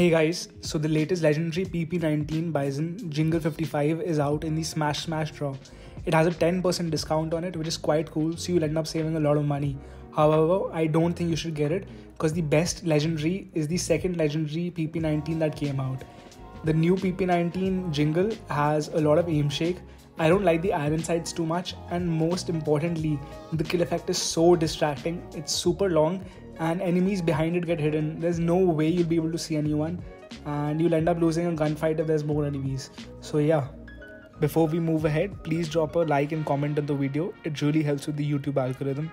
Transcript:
Hey guys, so the latest legendary PP19 Bizon Jingle 55 is out in the Smash Smash draw. It has a 10% discount on it, which is quite cool, so you'll end up saving a lot of money. However, I don't think you should get it because the best legendary is the second legendary PP19 that came out. The new PP19 jingle has a lot of aim shake. I don't like the iron sights too much, and most importantly, the kill effect is so distracting. It's super long and enemies behind it get hidden. There's no way you'll be able to see anyone, and you'll end up losing a gunfight if there's more enemies. So, yeah. Before we move ahead, please drop a like and comment on the video. It really helps with the YouTube algorithm.